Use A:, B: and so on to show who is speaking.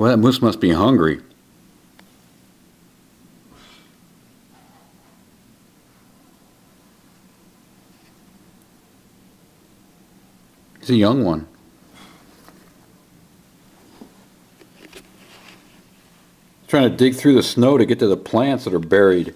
A: Well, that moose must be hungry. He's a young one. Trying to dig through the snow to get to the plants that are buried.